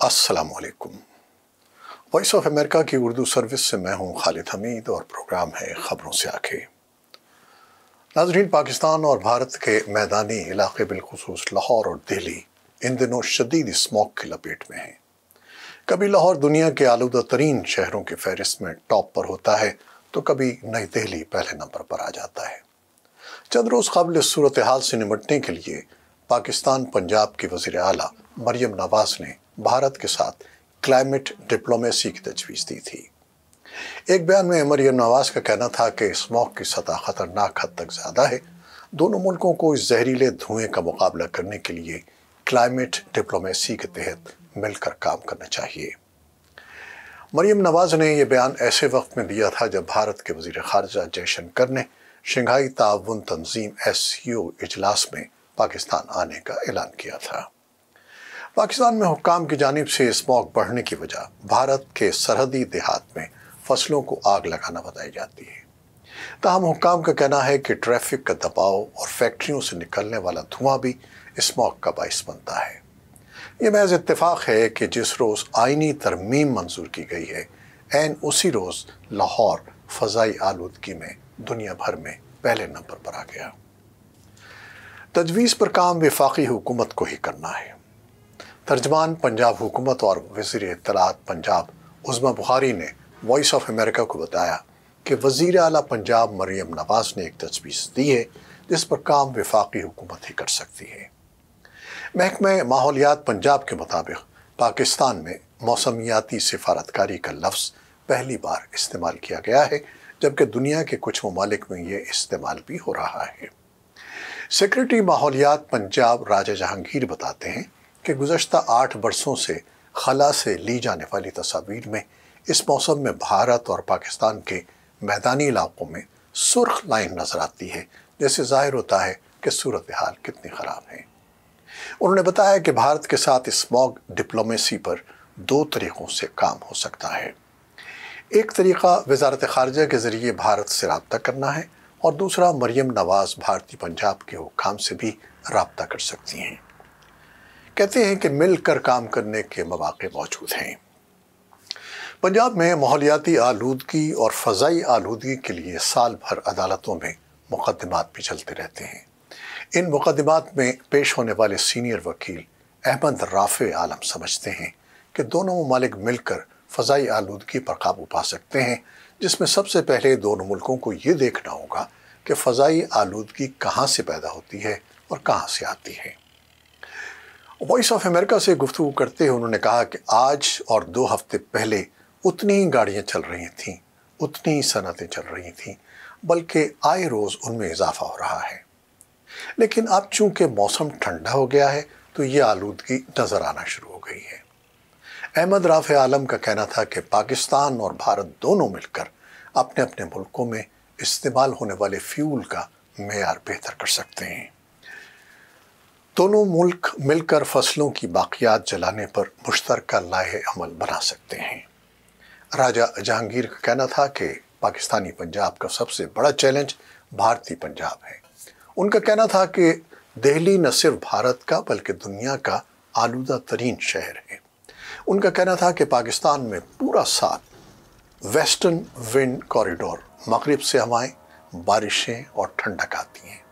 السلام علیکم۔ Voice of America کی اردو سروس سے میں ہوں خالد حمید اور پروگرام ہے خبروں سے آکھے ناظرین، پاکستان اور بھارت کے میدانی علاقے بالخصوص لاہور اور دہلی ان دنوں شدید اسموک کی لپیٹ میں ہیں۔ کبھی لاہور دنیا کے آلودہ ترین شہروں کے فہرست میں ٹاپ پر ہوتا ہے، تو کبھی نئی دہلی پہلے نمبر پر آ جاتا ہے۔ چند روز قبل صورتحال سے نمٹنے کے لیے پاکستان، پنجاب کی وزیر اعلیٰ مریم نواز نے بھارت کے ساتھ کلائمیٹ ڈپلومیسی کی تجویز دی تھی۔ ایک بیان میں مریم نواز کا کہنا تھا کہ اسموک کی سطح خطرناک حد تک زیادہ ہے۔ دونوں ملکوں کو اس زہریلے دھوئیں کا مقابلہ کرنے کے لیے کلائمیٹ ڈپلومیسی کے تحت مل کر کام کرنا چاہیے۔ مریم نواز نے یہ بیان ایسے وقت میں دیا تھا جب بھارت کے وزیر خارجہ جے شنکر نے شنگھائی تعاون تنظیم ایس یو اجلاس میں پاکستان آنے کا اعلان کیا تھا۔ پاکستان میں حکام کی جانب سے اسموک بڑھنے کی وجہ بھارت کے سرحدی دیہات میں فصلوں کو آگ لگانا بتائی جاتی ہے۔ تاہم حکام کا کہنا ہے کہ ٹریفک کا دباؤ اور فیکٹریوں سے نکلنے والا دھواں بھی اسموک کا باعث بنتا ہے۔ یہ محض اتفاق ہے کہ جس روز آئینی ترمیم منظور کی گئی ہے، این اسی روز لاہور فضائی آلودگی میں دنیا بھر میں پہلے نمبر پر آ گیا۔ تجویز پر کام وفاقی حکومت کو ہی کرنا ہے۔ ترجمان پنجاب حکومت اور وزیر اطلاعات پنجاب عظمہ بخاری نے وائس آف امریکہ کو بتایا کہ وزیر اعلیٰ پنجاب مریم نواز نے ایک تجویز دی ہے، جس پر کام وفاقی حکومت ہی کر سکتی ہے۔ محکمہ ماحولیات پنجاب کے مطابق پاکستان میں موسمیاتی سفارتکاری کا لفظ پہلی بار استعمال کیا گیا ہے، جبکہ دنیا کے کچھ ممالک میں یہ استعمال بھی ہو رہا ہے۔ سیکرٹری ماحولیات پنجاب راجہ جہانگیر بتاتے ہیں کہ گزشتہ آٹھ برسوں سے خلا سے لی جانے والی تصاویر میں اس موسم میں بھارت اور پاکستان کے میدانی علاقوں میں سرخ لائن نظر آتی ہے، جیسے ظاہر ہوتا ہے کہ صورتحال کتنی خراب ہے۔ انہوں نے بتایا کہ بھارت کے ساتھ اسموگ ڈپلومیسی پر دو طریقوں سے کام ہو سکتا ہے۔ ایک طریقہ وزارت خارجہ کے ذریعے بھارت سے رابطہ کرنا ہے اور دوسرا مریم نواز بھارتی پنجاب کے حکام سے بھی رابطہ کر سکتی ہیں۔ کہتے ہیں کہ مل کر کام کرنے کے مواقع موجود ہیں۔ پنجاب میں ماحولیاتی آلودگی اور فضائی آلودگی کے لیے سال بھر عدالتوں میں مقدمات بھی چلتے رہتے ہیں۔ ان مقدمات میں پیش ہونے والے سینئر وکیل احمد رافع عالم سمجھتے ہیں کہ دونوں ممالک مل کر فضائی آلودگی پر قابو پا سکتے ہیں، جس میں سب سے پہلے دونوں ملکوں کو یہ دیکھنا ہوگا کہ فضائی آلودگی کہاں سے پیدا ہوتی ہے اور کہاں سے آتی ہے۔ وائس آف امریکہ سے گفتگو کرتے ہوئے انہوں نے کہا کہ آج اور دو ہفتے پہلے اتنی ہی گاڑیاں چل رہی تھیں، اتنی ہی صنعتیں چل رہی تھیں، بلکہ آئے روز ان میں اضافہ ہو رہا ہے۔ لیکن اب چونکہ موسم ٹھنڈا ہو گیا ہے، تو یہ آلودگی نظر آنا شروع ہو گئی ہے۔ احمد رافع عالم کا کہنا تھا کہ پاکستان اور بھارت دونوں مل کر اپنے اپنے ملکوں میں استعمال ہونے والے فیول کا معیار بہتر کر سکتے ہیں۔ دونوں ملک مل کر فصلوں کی باقیات جلانے پر مشترکہ لائح عمل بنا سکتے ہیں۔ راجہ جہانگیر کا کہنا تھا کہ پاکستانی پنجاب کا سب سے بڑا چیلنج بھارتی پنجاب ہے۔ ان کا کہنا تھا کہ دہلی نہ صرف بھارت کا بلکہ دنیا کا آلودہ ترین شہر ہے۔ ان کا کہنا تھا کہ پاکستان میں پورا سال ویسٹرن ونڈ کوریڈور مغرب سے ہوائیں بارشیں اور ٹھنڈک آتی ہیں۔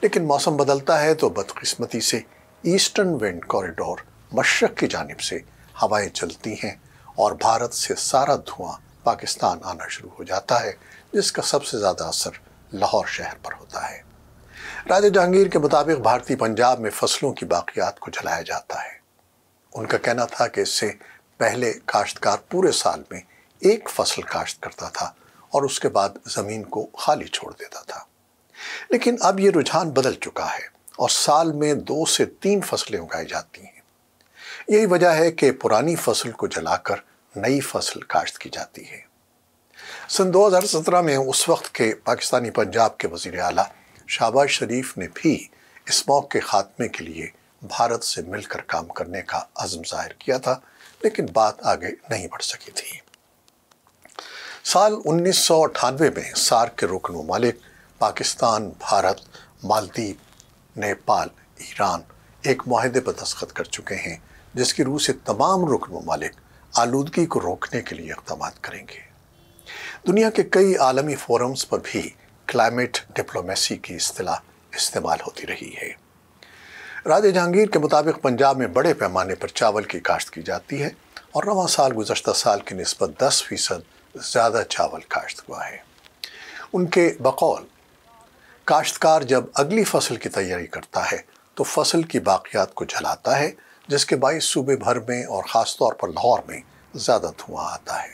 لیکن موسم بدلتا ہے تو بدقسمتی سے ایسٹرن ونڈ کوریڈور مشرق کی جانب سے ہوائیں چلتی ہیں اور بھارت سے سارا دھواں پاکستان آنا شروع ہو جاتا ہے، جس کا سب سے زیادہ اثر لاہور شہر پر ہوتا ہے۔ راجہ جہانگیر کے مطابق بھارتی پنجاب میں فصلوں کی باقیات کو جلایا جاتا ہے۔ ان کا کہنا تھا کہ اس سے پہلے کاشتکار پورے سال میں ایک فصل کاشت کرتا تھا اور اس کے بعد زمین کو خالی چھوڑ دیتا تھا۔ لیکن اب یہ رجحان بدل چکا ہے اور سال میں دو سے تین فصلیں اگائی جاتی ہیں۔ یہی وجہ ہے کہ پرانی فصل کو جلا کر نئی فصل کاشت کی جاتی ہے۔ سن دو ہزار سترہ میں اس وقت کے پاکستانی پنجاب کے وزیر اعلیٰ شہباز شریف نے بھی اس موقع کے خاتمے کے لیے بھارت سے مل کر کام کرنے کا عزم ظاہر کیا تھا، لیکن بات آگے نہیں بڑھ سکی تھی۔ سال انیس سو اٹھانوے میں سارک کے رکن ممالک پاکستان، بھارت، مالدیپ، نیپال، ایران ایک معاہدے پر دستخط کر چکے ہیں، جس کی روح سے تمام رکن ممالک آلودگی کو روکنے کے لیے اقدامات کریں گے۔ دنیا کے کئی عالمی فورمز پر بھی کلائمیٹ ڈپلومیسی کی اصطلاح استعمال ہوتی رہی ہے۔ راجہ جہانگیر کے مطابق پنجاب میں بڑے پیمانے پر چاول کی کاشت کی جاتی ہے اور رواں سال گزشتہ سال کی نسبت دس فیصد زیادہ چاول کاشت ہوا ہے۔ ان کے بقول کاشتکار جب اگلی فصل کی تیاری کرتا ہے تو فصل کی باقیات کو جلاتا ہے، جس کے باعث صوبے بھر میں اور خاص طور پر لاہور میں زیادہ دھواں آتا ہے۔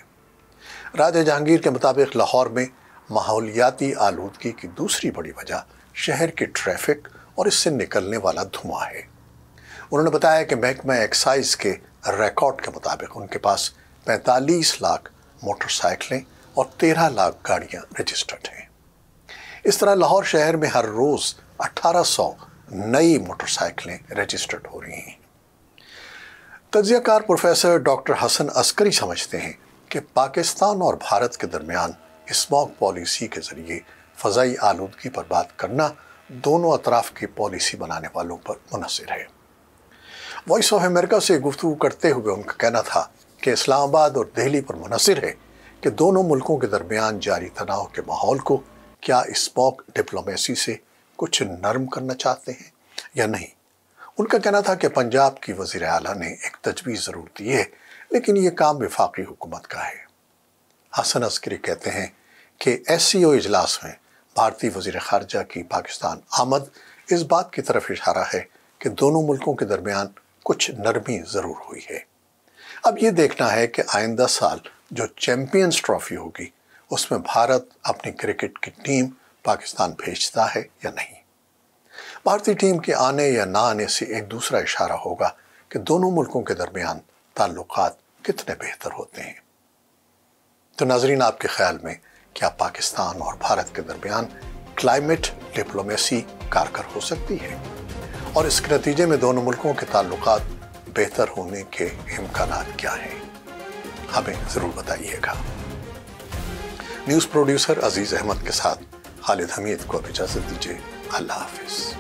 راجہ جہانگیر کے مطابق لاہور میں ماحولیاتی آلودگی کی دوسری بڑی وجہ شہر کی ٹریفک اور اس سے نکلنے والا دھواں ہے۔ انہوں نے بتایا کہ محکمہ ایکسائز کے ریکارڈ کے مطابق ان کے پاس پینتالیس لاکھ موٹر سائیکلیں اور تیرہ لاکھ گاڑیاں رجسٹرڈ ہیں۔ اس طرح لاہور شہر میں ہر روز اٹھارہ سو نئی موٹر سائیکلیں رجسٹرڈ ہو رہی ہیں۔ تجزیہ کار پروفیسر ڈاکٹر حسن عسکری سمجھتے ہیں کہ پاکستان اور بھارت کے درمیان اسموک پالیسی کے ذریعے فضائی آلودگی پر بات کرنا دونوں اطراف کی پالیسی بنانے والوں پر منحصر ہے۔ وائس آف امریکہ سے گفتگو کرتے ہوئے ان کا کہنا تھا کہ اسلام آباد اور دہلی پر منحصر ہے کہ دونوں ملکوں کے درمیان جاری تناؤ کے ماحول کو کیا اسموک ڈپلومیسی سے کچھ نرم کرنا چاہتے ہیں یا نہیں؟ ان کا کہنا تھا کہ پنجاب کی وزیر اعلیٰ نے ایک تجویز ضرور دی ہے، لیکن یہ کام وفاقی حکومت کا ہے۔ حسن عسکری کہتے ہیں کہ ایس سی او اجلاس میں بھارتی وزیر خارجہ کی پاکستان آمد اس بات کی طرف اشارہ ہے کہ دونوں ملکوں کے درمیان کچھ نرمی ضرور ہوئی ہے۔ اب یہ دیکھنا ہے کہ آئندہ سال جو چیمپئنز ٹرافی ہوگی اس میں بھارت اپنی کرکٹ کی ٹیم پاکستان بھیجتا ہے یا نہیں؟ بھارتی ٹیم کے آنے یا نہ آنے سے ایک دوسرا اشارہ ہوگا کہ دونوں ملکوں کے درمیان تعلقات کتنے بہتر ہوتے ہیں۔ تو ناظرین، آپ کے خیال میں کیا پاکستان اور بھارت کے درمیان کلائمیٹ ڈپلومیسی کارکر ہو سکتی ہے؟ اور اس کے نتیجے میں دونوں ملکوں کے تعلقات بہتر ہونے کے امکانات کیا ہیں؟ ہمیں ضرور بتائیے گا۔ نیوز پروڈیوسر عزیز احمد کے ساتھ خالد حمید کو اب اجازت دیجیے۔ اللہ حافظ۔